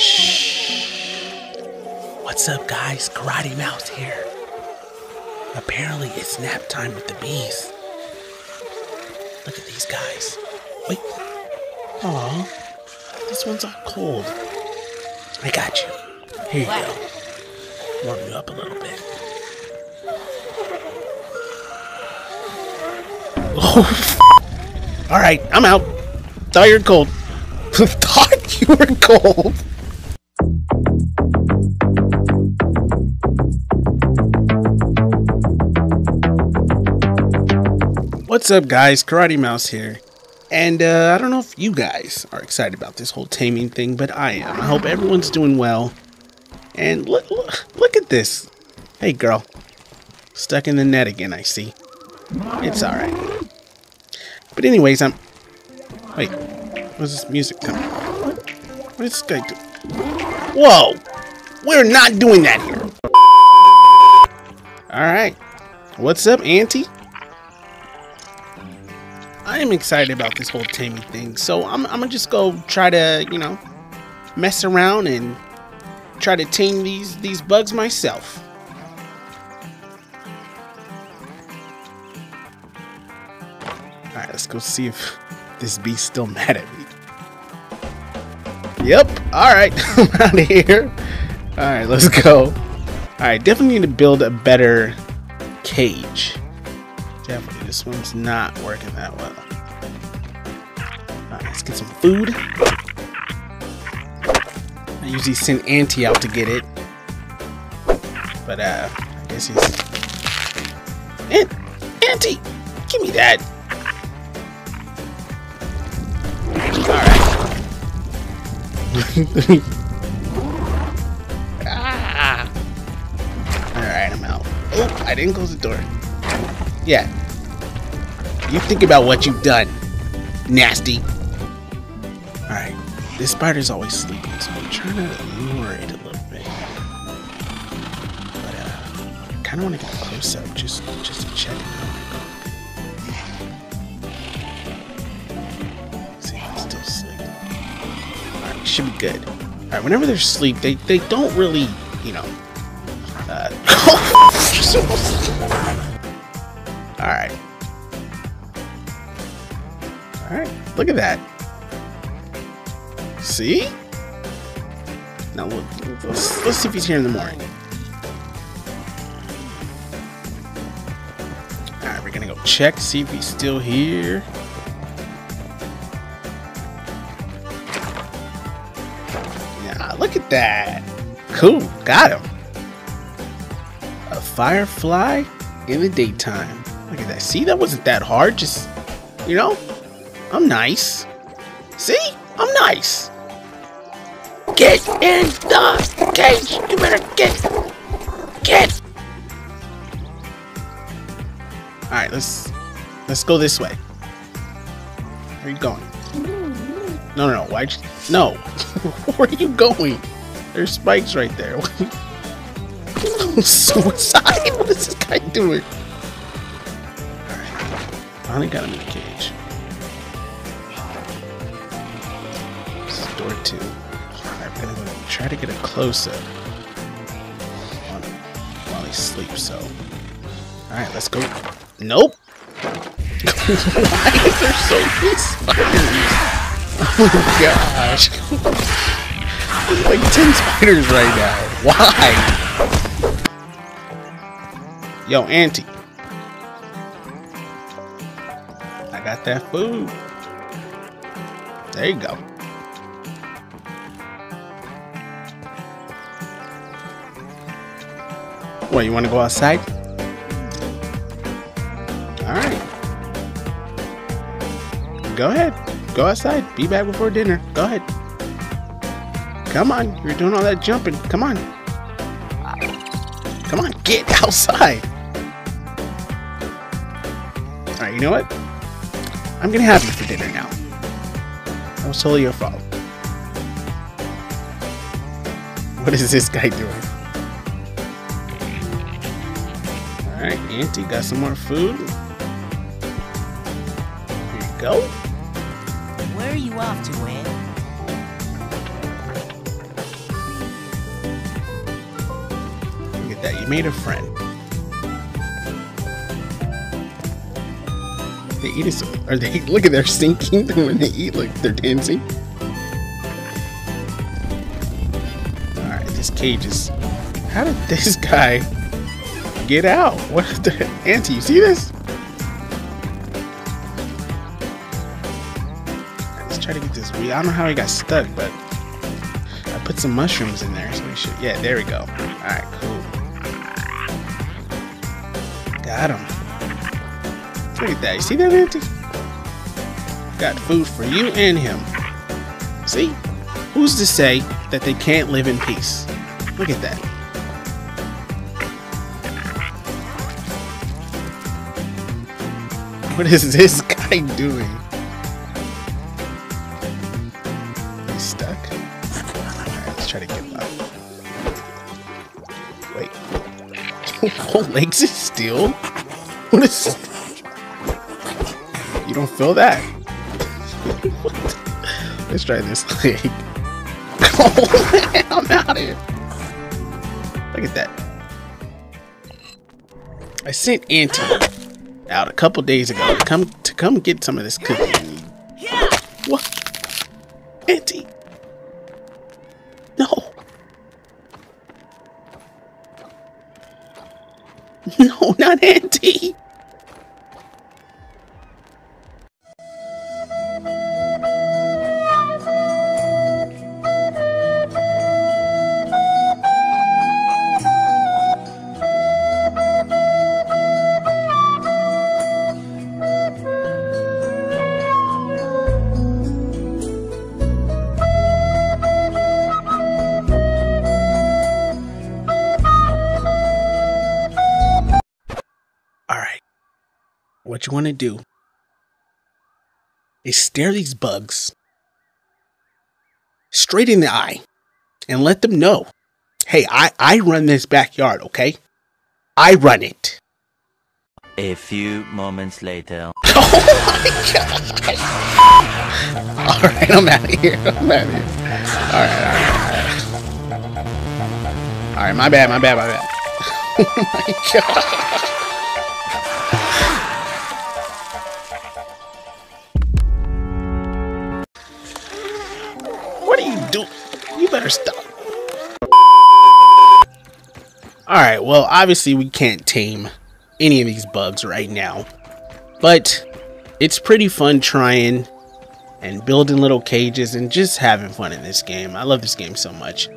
Shh. What's up, guys? Karate Mouse here. Apparently, it's nap time with the bees. Look at these guys. Wait. Aw, this one's all cold. I got you. Here you go. Warm you up a little bit. Oh, all right, I'm out. Thought you were cold. Thought you were cold. What's up, guys? Karate Mouse here. And uh, I don't know if you guys are excited about this whole taming thing, but I am. I hope everyone's doing well. And look, look, look at this. Hey, girl. Stuck in the net again, I see. It's alright. But anyways, I'm... Wait. Where's this music coming? from? What is this guy doing? Whoa! We're not doing that here. Alright. What's up, Auntie? I am excited about this whole taming thing, so I'm, I'm gonna just go try to, you know, mess around and try to tame these these bugs myself. All right, let's go see if this bee's still mad at me. Yep. All right, I'm out of here. All right, let's go. All right, definitely need to build a better cage. This one's not working that well. Alright, let's get some food. I usually send Auntie out to get it. But, uh, I guess he's... Aunt, Auntie! Give me that! Alright. ah! Alright, I'm out. Oh, I didn't close the door. Yeah. You think about what you've done. Nasty. Alright. This spider's always sleeping, so I'm trying to lure it a little bit. But uh I kinda wanna get a close up just just to check it out. See it's still. Alright, should be good. Alright, whenever they're asleep, they they don't really, you know. Uh Alright. Alright, look at that. See? Now let's, let's see if he's here in the morning. Alright, we're gonna go check, see if he's still here. Yeah, look at that. Cool, got him. A firefly in the daytime. Look at that. See, that wasn't that hard. Just, you know, I'm nice. See? I'm nice. Get in the cage. You better get. Get. All right, let's let's go this way. Where are you going? No, no, no. Why? No. Where are you going? There's spikes right there. Suicide? What is this guy doing? Finally got him in the cage. Door. Alright, we're gonna try to get a close up on him while he sleeps, so. Alright, let's go. Nope! Why is there so many spiders? Oh gosh. Like 10 spiders right now. Why? Yo, Auntie. I got that food. There you go. What, you want to go outside? Alright. Go ahead. Go outside. Be back before dinner. Go ahead. Come on. You're doing all that jumping. Come on. Come on. Get outside. Alright, you know what? I'm gonna have you for dinner now. That was totally your fault. What is this guy doing? Alright, Auntie got some more food. Here you go. Where are you off to, Ed? Look at that, you made a friend. They eat us. Are they? Look at they're sinking when they eat. Like they're dancing. All right, this cage is. How did this guy? Get out? What the auntie? You see this? Let's try to get this. I don't know how he got stuck, but I put some mushrooms in there, so we should. Yeah, there we go. All right, cool. Got him. Look at that. You see that, Auntie? Got food for you and him. See? Who's to say that they can't live in peace? Look at that. What is this guy doing? He's stuck. Alright, let's try to get up. Wait. Whole legs is still? What is you don't feel that? Let's try this leg. oh, I'm out of here. Look at that. I sent Auntie out a couple days ago to come to come get some of this cookie. What? Auntie? No. No, not Auntie. What you want to do is stare these bugs straight in the eye and let them know hey, I, I run this backyard, okay? I run it. A few moments later. Oh my god! Alright, I'm out of here. I'm out of here. Alright, alright, alright. Alright, my bad, my bad, my bad. oh my god. Better stop. Alright, well, obviously we can't tame any of these bugs right now. But it's pretty fun trying and building little cages and just having fun in this game. I love this game so much.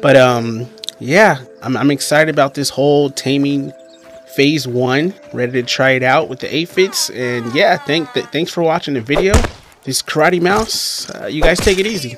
But um yeah, I'm, I'm excited about this whole taming phase one. Ready to try it out with the aphids. And yeah, thank th thanks for watching the video. This Karate Mouse. Uh, you guys take it easy.